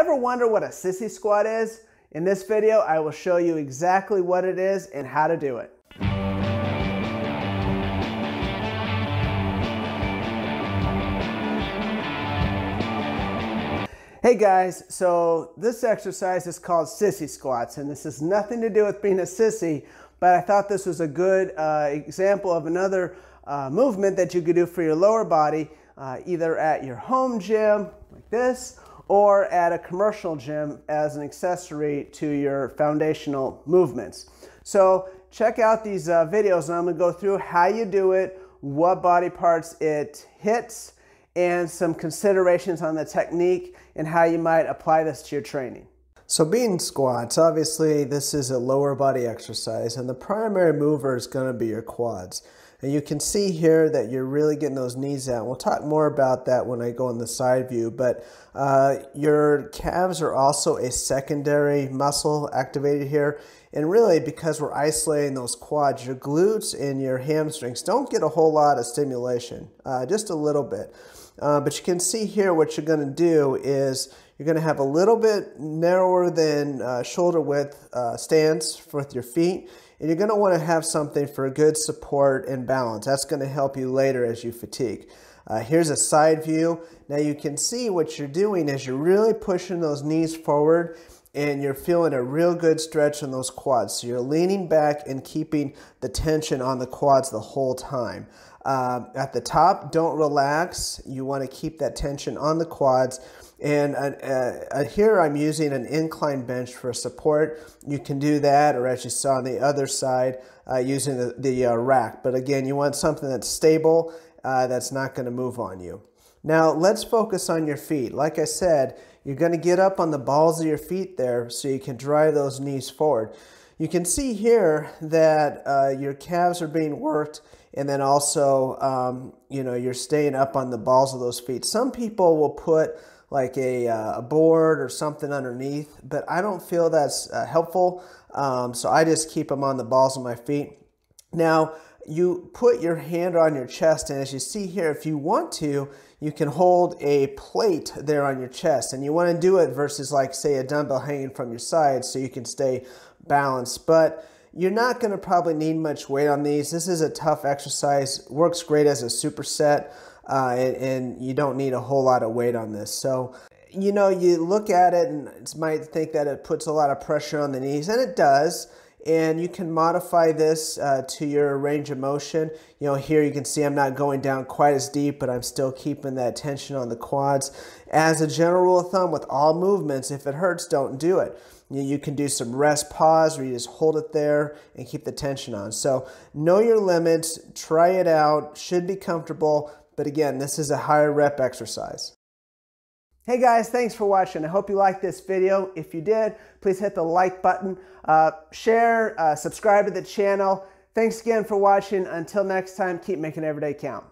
Ever wonder what a sissy squat is? In this video, I will show you exactly what it is and how to do it. Hey guys, so this exercise is called sissy squats and this has nothing to do with being a sissy, but I thought this was a good uh, example of another uh, movement that you could do for your lower body, uh, either at your home gym like this or at a commercial gym as an accessory to your foundational movements. So check out these uh, videos and I'm gonna go through how you do it, what body parts it hits, and some considerations on the technique and how you might apply this to your training. So being squats, obviously this is a lower body exercise and the primary mover is gonna be your quads. And you can see here that you're really getting those knees out. We'll talk more about that when I go in the side view, but uh, your calves are also a secondary muscle activated here. And really, because we're isolating those quads, your glutes and your hamstrings don't get a whole lot of stimulation, uh, just a little bit. Uh, but you can see here what you're going to do is you're going to have a little bit narrower than uh, shoulder width uh, stance with your feet. And you're going to want to have something for good support and balance. That's going to help you later as you fatigue. Uh, here's a side view. Now you can see what you're doing is you're really pushing those knees forward and you're feeling a real good stretch in those quads. So you're leaning back and keeping the tension on the quads the whole time. Uh, at the top, don't relax. You want to keep that tension on the quads. And uh, uh, here I'm using an incline bench for support. You can do that, or as you saw on the other side, uh, using the, the uh, rack. But again, you want something that's stable, uh, that's not going to move on you. Now let's focus on your feet. Like I said, you're going to get up on the balls of your feet there so you can drive those knees forward. You can see here that uh, your calves are being worked and then also, um, you know, you're staying up on the balls of those feet. Some people will put like a, uh, a board or something underneath, but I don't feel that's uh, helpful. Um, so I just keep them on the balls of my feet. Now, you put your hand on your chest, and as you see here, if you want to, you can hold a plate there on your chest. And you want to do it versus, like, say, a dumbbell hanging from your side so you can stay balanced. But you're not going to probably need much weight on these. This is a tough exercise, works great as a superset uh, and, and, you don't need a whole lot of weight on this. So, you know, you look at it and might think that it puts a lot of pressure on the knees, and it does. And you can modify this uh, to your range of motion. You know, here you can see I'm not going down quite as deep, but I'm still keeping that tension on the quads. As a general rule of thumb with all movements, if it hurts, don't do it. You can do some rest pause where you just hold it there and keep the tension on. So know your limits, try it out, should be comfortable, but again, this is a higher rep exercise. Hey guys, thanks for watching. I hope you liked this video. If you did, please hit the like button, uh, share, uh, subscribe to the channel. Thanks again for watching. Until next time, keep making every day count.